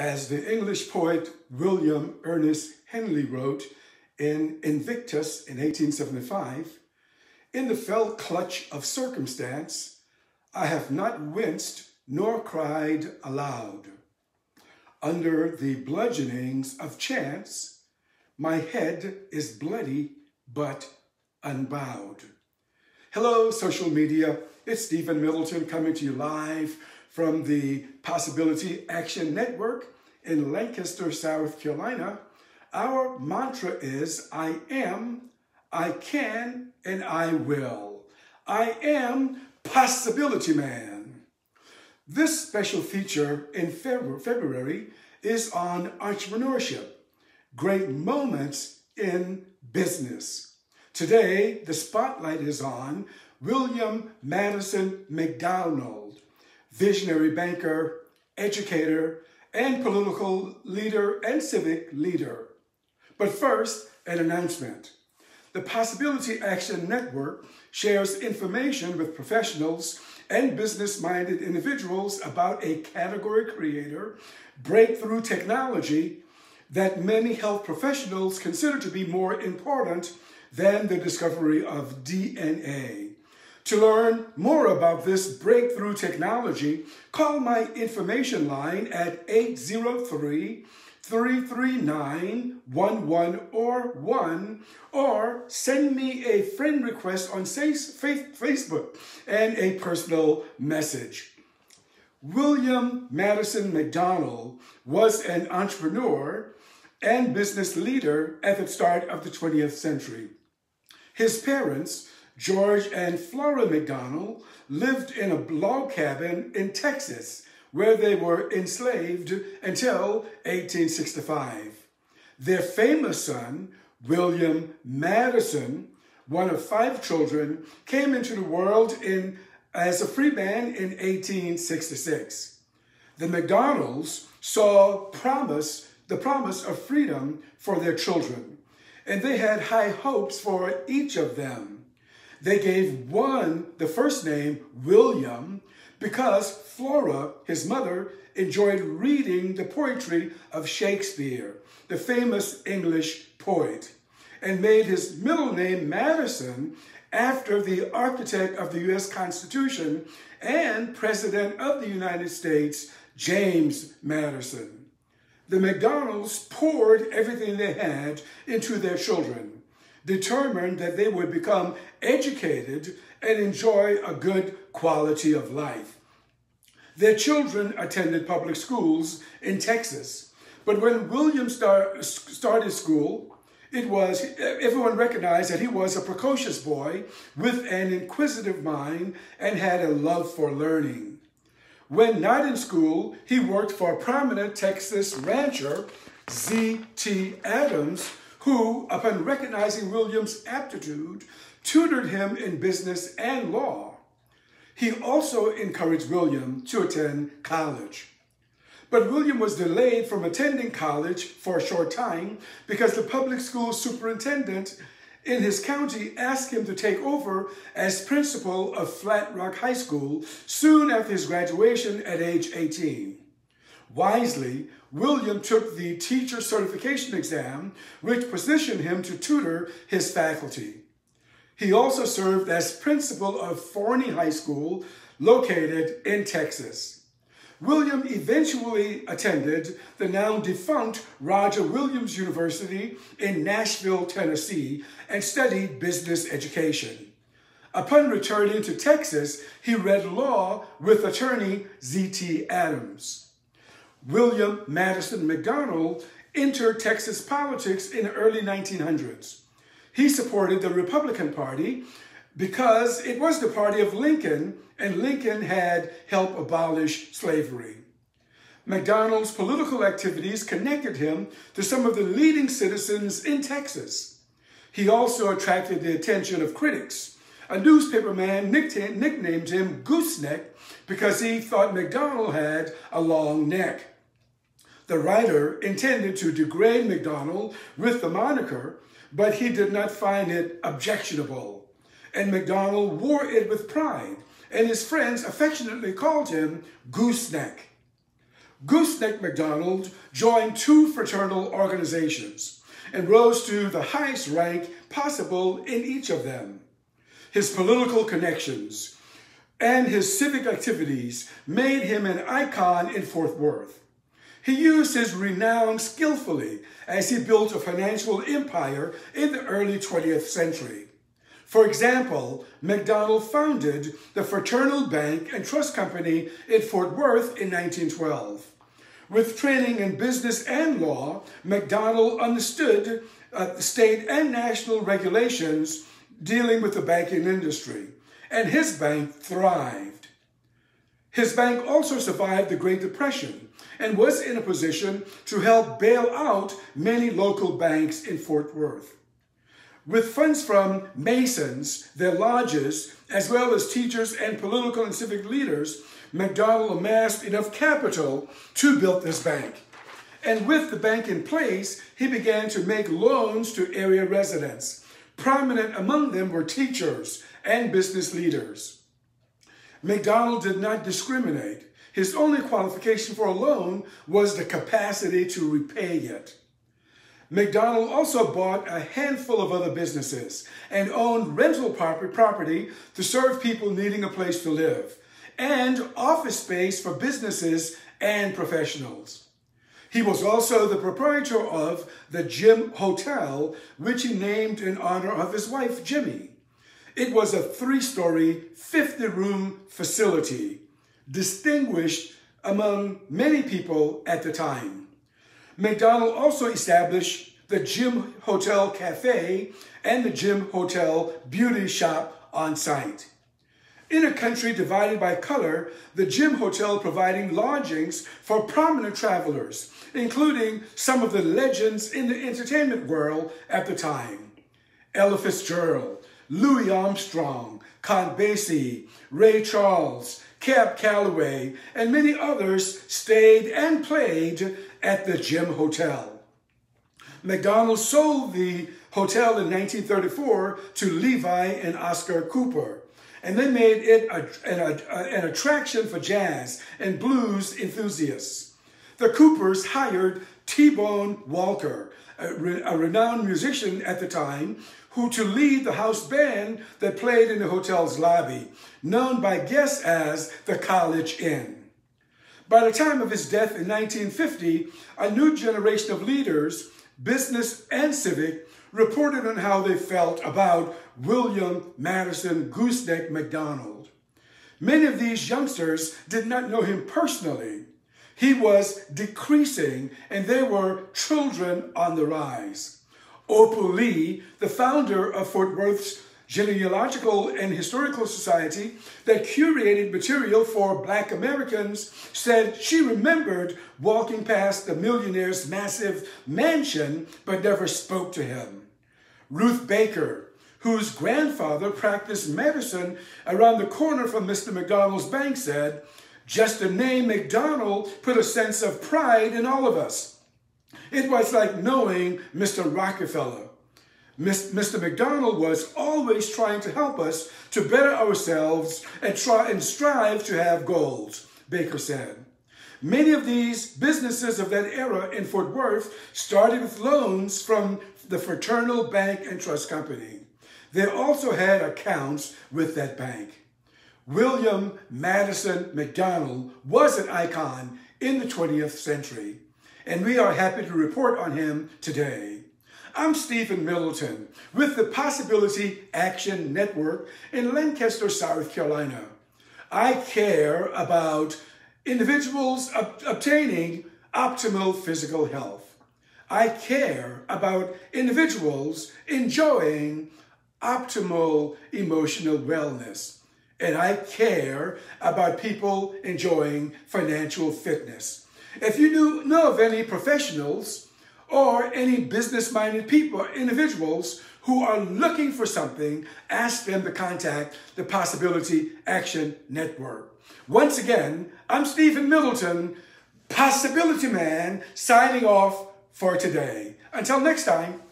As the English poet William Ernest Henley wrote in Invictus in 1875, in the fell clutch of circumstance, I have not winced nor cried aloud. Under the bludgeonings of chance, my head is bloody but unbowed. Hello, social media. It's Stephen Middleton coming to you live from the Possibility Action Network in Lancaster, South Carolina. Our mantra is I am, I can, and I will. I am Possibility Man. This special feature in February is on entrepreneurship, great moments in business. Today, the spotlight is on William Madison McDonald, visionary banker, educator, and political leader and civic leader. But first, an announcement. The Possibility Action Network shares information with professionals and business-minded individuals about a category creator, breakthrough technology that many health professionals consider to be more important than the discovery of DNA. To learn more about this breakthrough technology, call my information line at 803 339 1101 or send me a friend request on Facebook and a personal message. William Madison McDonald was an entrepreneur and business leader at the start of the 20th century. His parents, George and Flora McDonald, lived in a log cabin in Texas where they were enslaved until 1865. Their famous son, William Madison, one of five children, came into the world in, as a free man in 1866. The McDonalds saw promise, the promise of freedom for their children and they had high hopes for each of them. They gave one the first name William because Flora, his mother, enjoyed reading the poetry of Shakespeare, the famous English poet, and made his middle name Madison after the architect of the U.S. Constitution and President of the United States, James Madison the McDonalds poured everything they had into their children, determined that they would become educated and enjoy a good quality of life. Their children attended public schools in Texas, but when William start, started school, it was, everyone recognized that he was a precocious boy with an inquisitive mind and had a love for learning. When not in school, he worked for a prominent Texas rancher, Z.T. Adams, who, upon recognizing William's aptitude, tutored him in business and law. He also encouraged William to attend college. But William was delayed from attending college for a short time because the public school superintendent in his county asked him to take over as principal of Flat Rock High School soon after his graduation at age 18. Wisely, William took the teacher certification exam, which positioned him to tutor his faculty. He also served as principal of Forney High School, located in Texas. William eventually attended the now defunct Roger Williams University in Nashville, Tennessee, and studied business education. Upon returning to Texas, he read law with attorney Z.T. Adams. William Madison McDonald entered Texas politics in the early 1900s. He supported the Republican Party because it was the party of Lincoln and Lincoln had helped abolish slavery. McDonald's political activities connected him to some of the leading citizens in Texas. He also attracted the attention of critics. A newspaperman nicknamed him Gooseneck because he thought McDonald had a long neck. The writer intended to degrade McDonald with the moniker, but he did not find it objectionable. And McDonald wore it with pride and his friends affectionately called him Gooseneck. Gooseneck McDonald joined two fraternal organizations and rose to the highest rank possible in each of them. His political connections and his civic activities made him an icon in Fort Worth. He used his renown skillfully as he built a financial empire in the early 20th century. For example, McDonald founded the Fraternal Bank and Trust Company in Fort Worth in 1912. With training in business and law, McDonald understood uh, state and national regulations dealing with the banking industry, and his bank thrived. His bank also survived the Great Depression and was in a position to help bail out many local banks in Fort Worth. With funds from Masons, their lodges, as well as teachers and political and civic leaders, McDonald amassed enough capital to build this bank. And with the bank in place, he began to make loans to area residents. Prominent among them were teachers and business leaders. McDonald did not discriminate. His only qualification for a loan was the capacity to repay it. McDonald also bought a handful of other businesses and owned rental property to serve people needing a place to live and office space for businesses and professionals. He was also the proprietor of the Jim Hotel, which he named in honor of his wife, Jimmy. It was a three-story, 50-room facility, distinguished among many people at the time. McDonald also established the Jim Hotel Cafe and the Jim Hotel Beauty Shop on site. In a country divided by color, the Jim Hotel providing lodgings for prominent travelers, including some of the legends in the entertainment world at the time. Ella Fitzgerald, Louis Armstrong, Count Basie, Ray Charles, Cab Calloway, and many others stayed and played at the Jim Hotel. McDonald sold the hotel in 1934 to Levi and Oscar Cooper, and they made it a, an, a, an attraction for jazz and blues enthusiasts. The Coopers hired T-Bone Walker, a, re, a renowned musician at the time, who to lead the house band that played in the hotel's lobby, known by guests as the College Inn. By the time of his death in 1950, a new generation of leaders, business and civic, reported on how they felt about William Madison Gooseneck McDonald. Many of these youngsters did not know him personally. He was decreasing and they were children on the rise. Opal Lee, the founder of Fort Worth's Genealogical and Historical Society that curated material for Black Americans, said she remembered walking past the millionaire's massive mansion but never spoke to him. Ruth Baker, whose grandfather practiced medicine around the corner from Mr. McDonald's bank, said, just the name McDonald put a sense of pride in all of us. It was like knowing Mr. Rockefeller. Mr. McDonald was always trying to help us to better ourselves and try and strive to have goals, Baker said. Many of these businesses of that era in Fort Worth started with loans from the Fraternal Bank and Trust Company. They also had accounts with that bank. William Madison McDonald was an icon in the 20th century and we are happy to report on him today. I'm Stephen Middleton with the Possibility Action Network in Lancaster, South Carolina. I care about individuals ob obtaining optimal physical health. I care about individuals enjoying optimal emotional wellness. And I care about people enjoying financial fitness. If you do know of any professionals or any business-minded people, individuals who are looking for something, ask them to contact the Possibility Action Network. Once again, I'm Stephen Middleton, Possibility Man, signing off for today. Until next time,